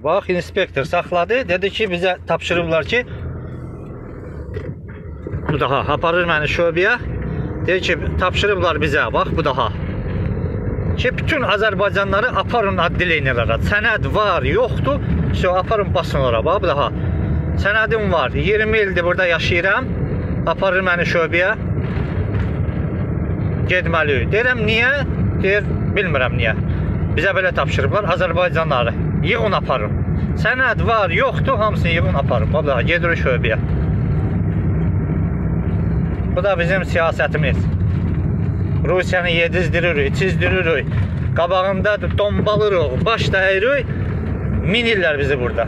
Bax, inspektor saxladı. Dedi ki, bizə tapşırıblar ki, bu daha aparır məni şöbəyə. Deyir ki, tapşırıblar bizə, bax, bu daha. Ki, bütün Azərbaycanları aparın adli leynilərə. Sənəd var, yoxdur. Şey, aparın basın ora, bax, bu daha. Sənədim var. 20 ildir burada yaşayıram. Aparır məni şöbəyə. Getməliyik. Deyirəm, niyə? Deyir, bilmirəm niyə. Bizə belə tapşırıblar Azərbaycanları. Yığın aparın. Sənəd var, yoxdur, hamısını yığın aparın. Daha gedirik şöbəyə. Bu da bizim siyasətimiz. Rusiyanı yedizdiririk, çizdiririk. Qabağında dombalırıq, baş dəyirik. Min illər bizi burada.